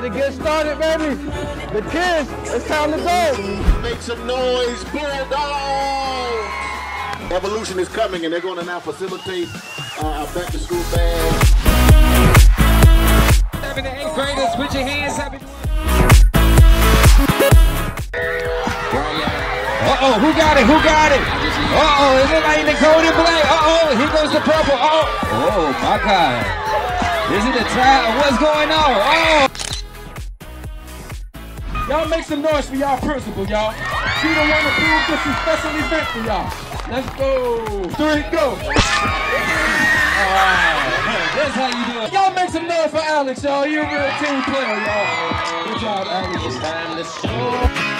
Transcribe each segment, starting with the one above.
to get started, baby. The kids, it's time to go. Make some noise, Bulldog! Evolution is coming, and they're going to now facilitate uh, our back to school bag. Seven and eighth graders, put your hands up. Uh-oh, who got it? Who got it? Uh-oh, is it like the golden black? Uh-oh, here goes the purple. Oh, oh my God. Is it a tie? What's going on? Oh. Y'all make some noise for y'all principal, y'all. She the one approved this is special event for y'all. Let's go. Three, go. That's how you do it. Y'all make some noise for Alex, y'all. You're a real team player, y'all. Good job, Alex. It's time to show.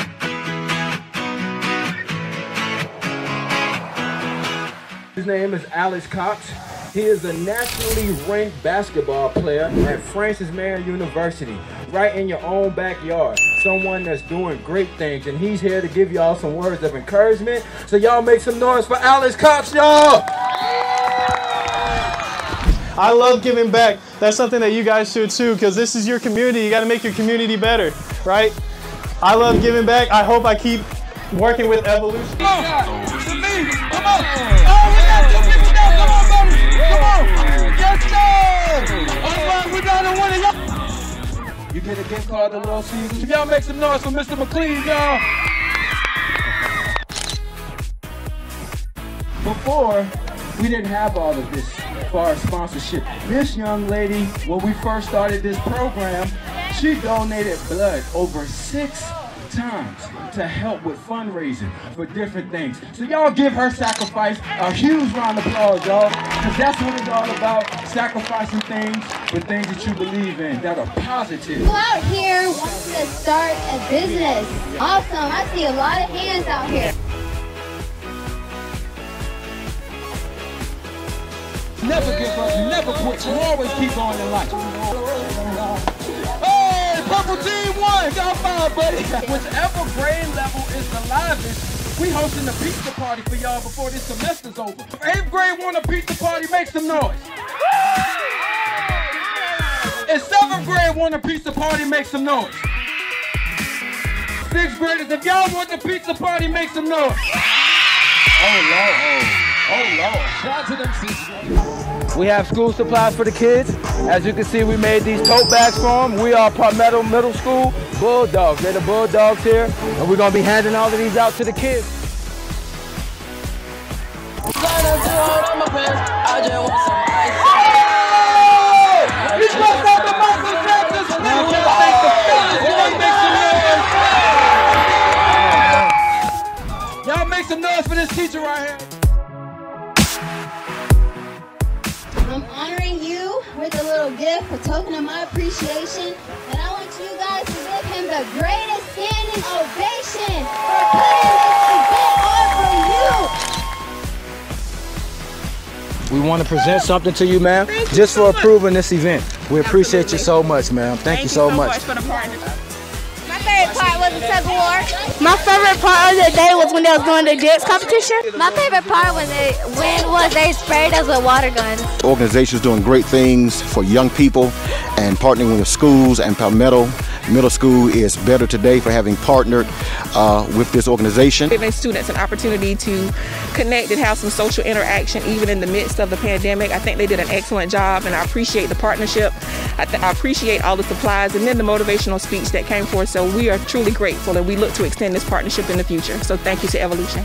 His name is Alex Cox. He is a nationally ranked basketball player at Francis Marion University, right in your own backyard. Someone that's doing great things, and he's here to give y'all some words of encouragement. So y'all make some noise for Alex Cox, y'all! I love giving back. That's something that you guys should too, because this is your community. You got to make your community better, right? I love giving back. I hope I keep working with Evolution. Come on! To me! Come on! Oh, we got two people Come on! Yes, sir! All right, we got a winner, y'all! You get a gift card to Little Caesars. Y'all make some noise for Mr. McLean, y'all! Before, we didn't have all of this as far as sponsorship. This young lady, when we first started this program, she donated blood over six times to help with fundraising for different things. So y'all give her sacrifice a huge round of applause, y'all, because that's what it's all about, sacrificing things for things that you believe in that are positive. Who out here wants to start a business? Awesome. I see a lot of hands out here. Never give up, never quit. You always keep on in life. Purple team won. Y'all fine, buddy. Whichever grade level is the livest, we hosting a pizza party for y'all before this semester's over. If eighth grade want a pizza party, make some noise. If seventh grade want a pizza party, make some noise. Sixth graders, if y'all want the pizza party, make some noise. Oh, Lord. Oh, Lord. Shout out to them sisters. We have school supplies for the kids. As you can see, we made these tote bags for them. We are Palmetto Middle School Bulldogs. They're the Bulldogs here, and we're gonna be handing all of these out to the kids. Y'all make some noise for this teacher right here. Little gift, a token of my appreciation. And I want you guys to give him the greatest standing ovation for putting this event on for you. We want to present something to you, ma'am, just for approving this event. We appreciate you so much, ma'am. Thank, you so, much. for the partnership. My favorite part was the tug of war. My favorite part of the day was when they was doing the dance competition. My favorite part was it when was they sprayed us with water guns. Organizations doing great things for young people and partnering with the schools and Palmetto Middle School is better today for having partnered uh, with this organization. giving students an opportunity to connect and have some social interaction even in the midst of the pandemic. I think they did an excellent job and I appreciate the partnership. I, I appreciate all the supplies and then the motivational speech that came forth. So we are truly grateful and we look to extend this partnership in the future. So thank you to Evolution.